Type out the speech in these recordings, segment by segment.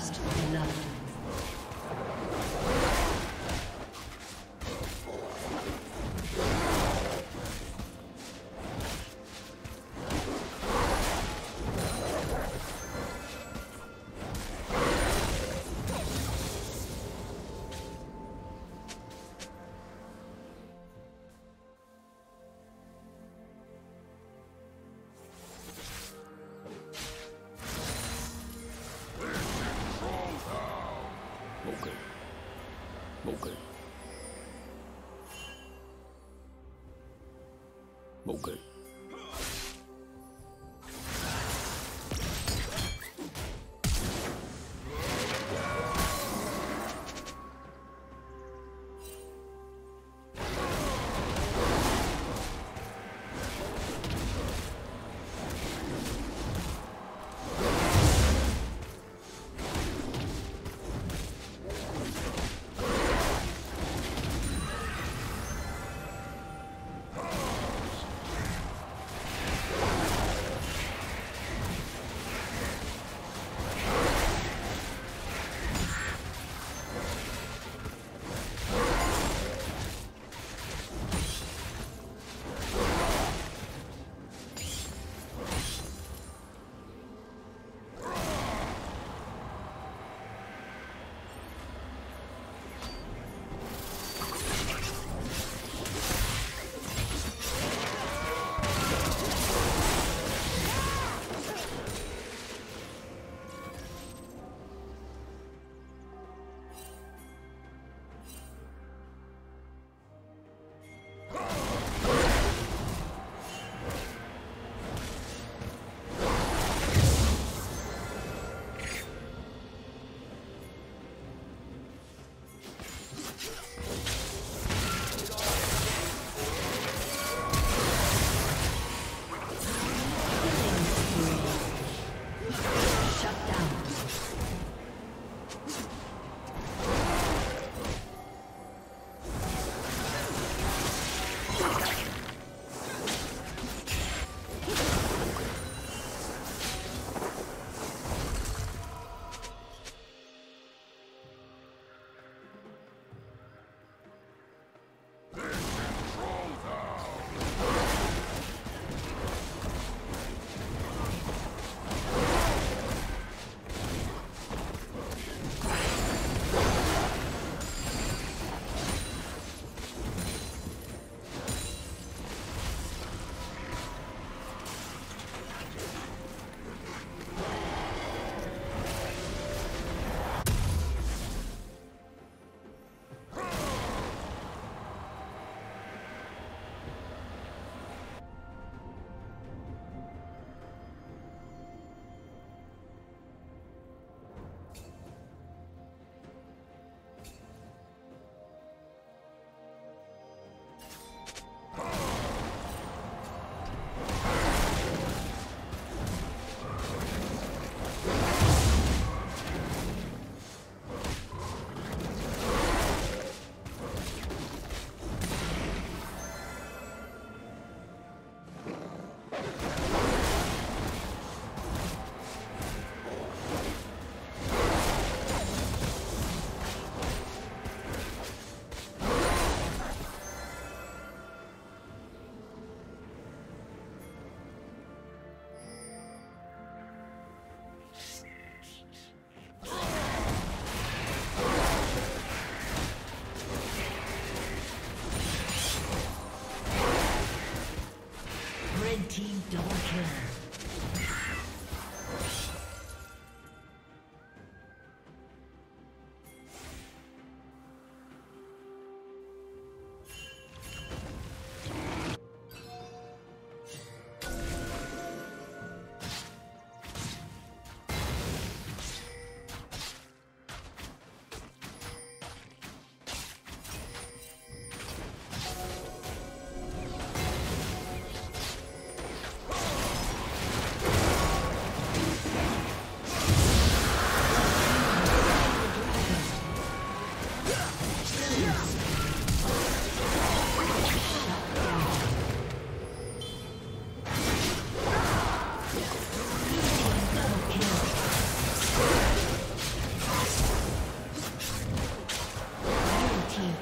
First team double kill.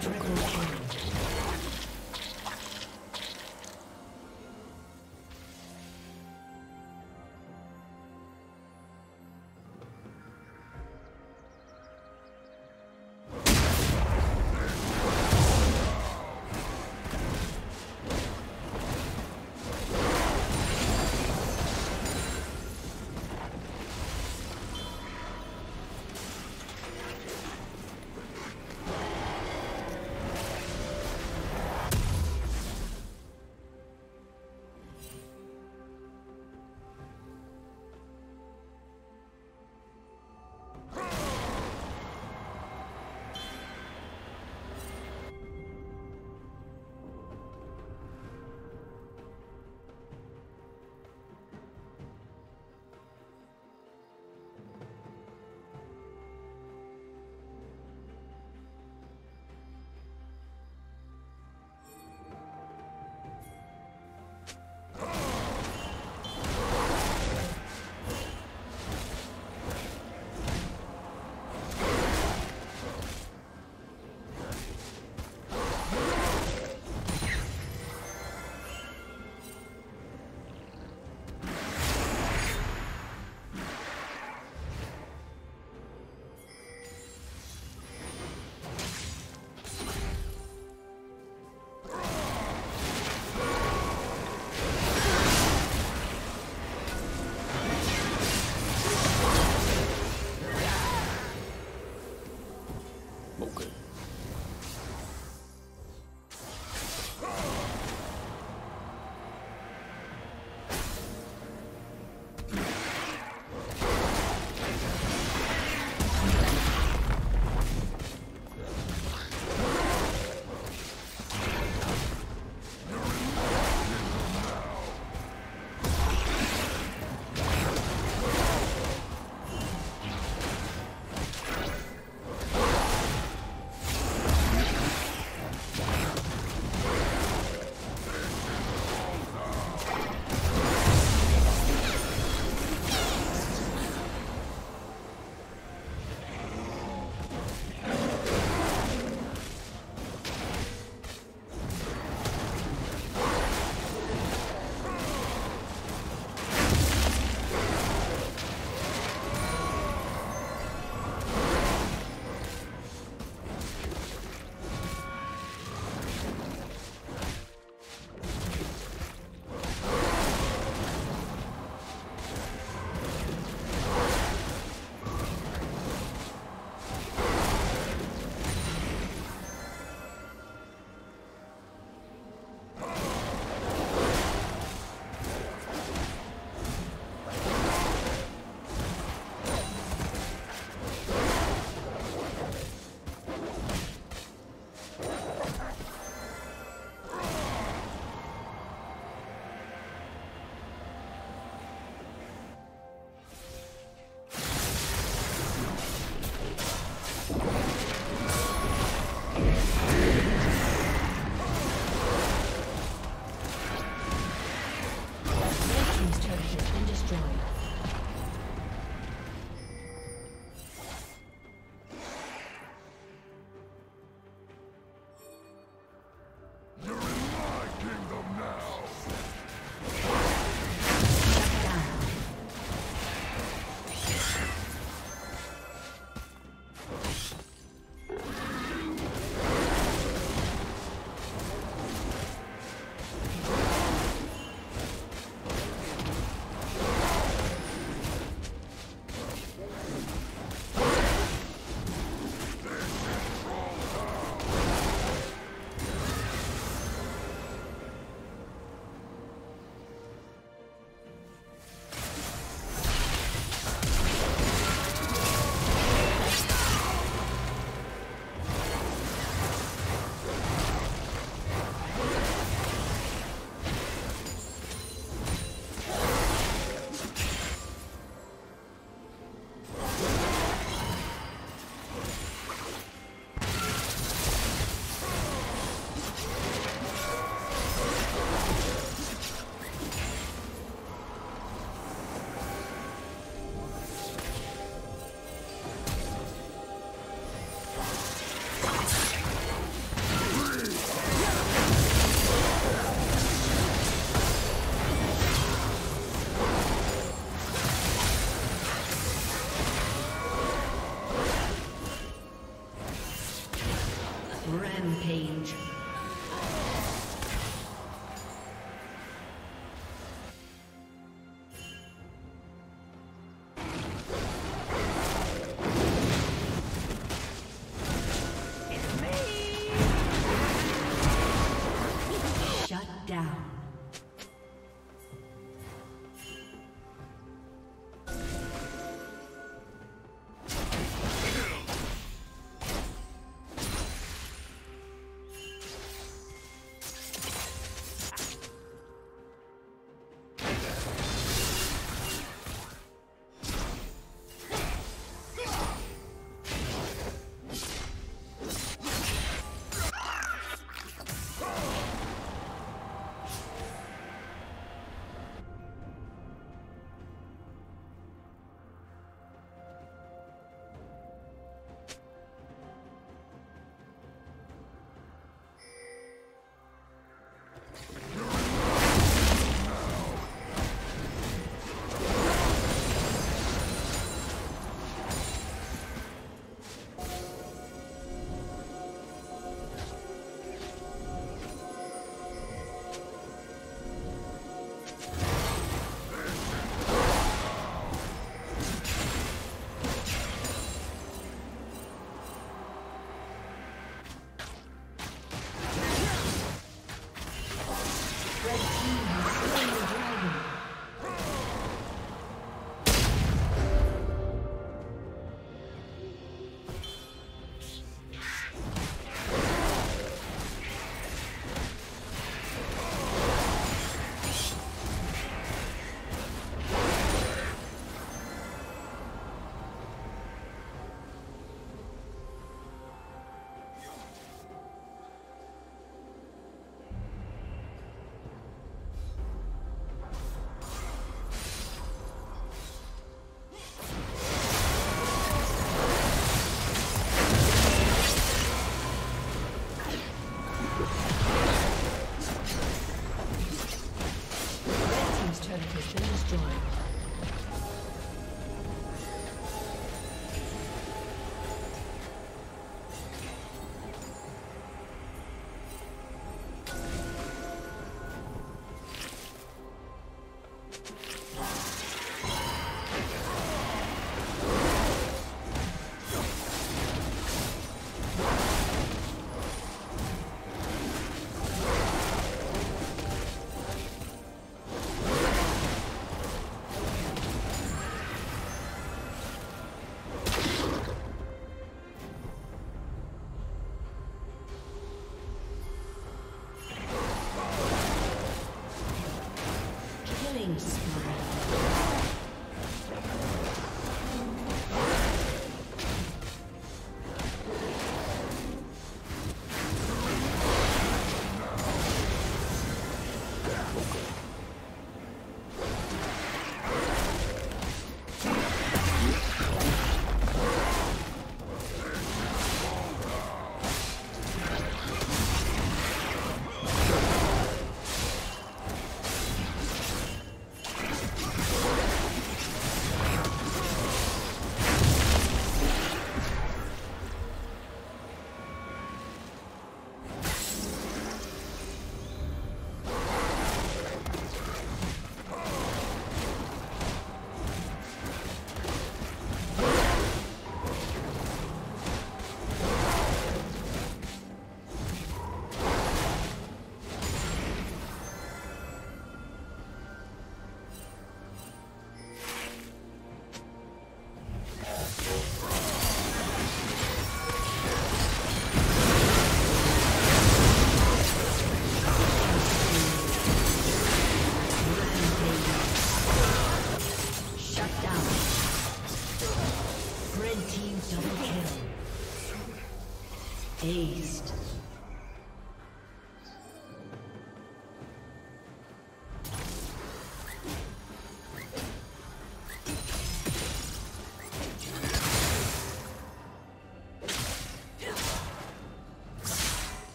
中国。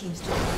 Team's turret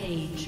Rampage.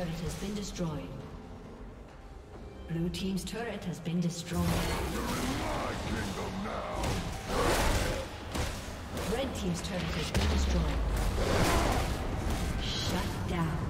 Turret has been destroyed. Blue team's turret has been destroyed. Red team's turret has been destroyed. Shut down.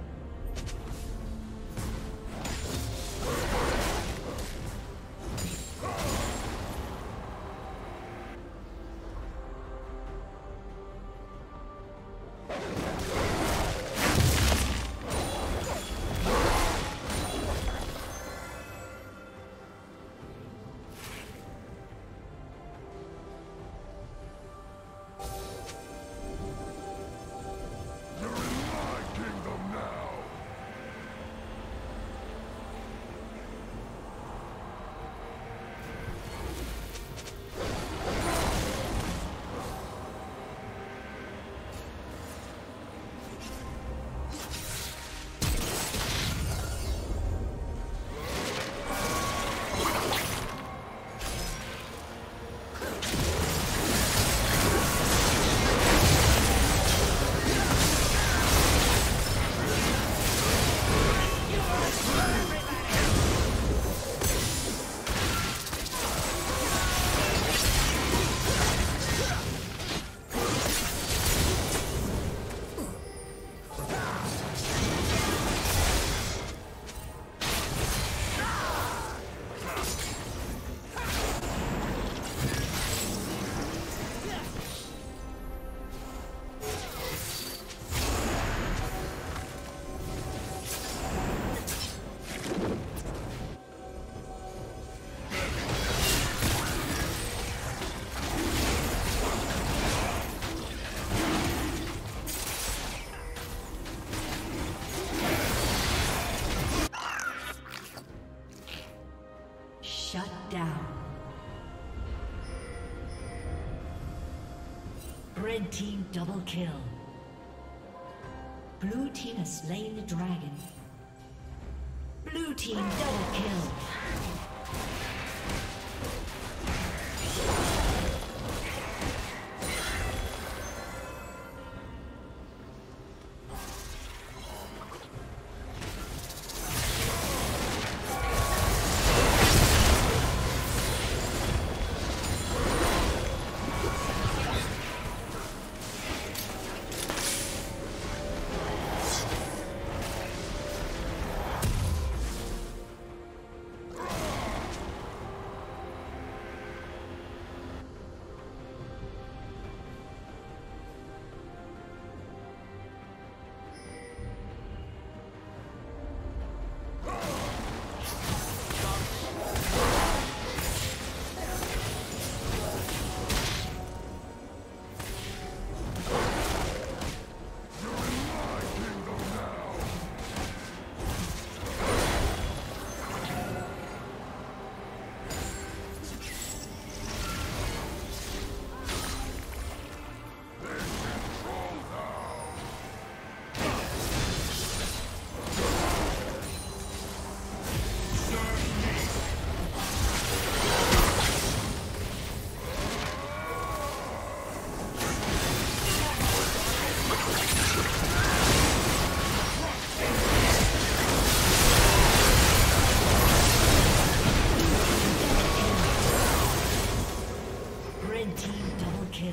Red team double kill. Blue team has slain the dragon. Blue team double kill. Red team double kill.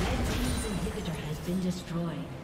Red inhibitor has been destroyed.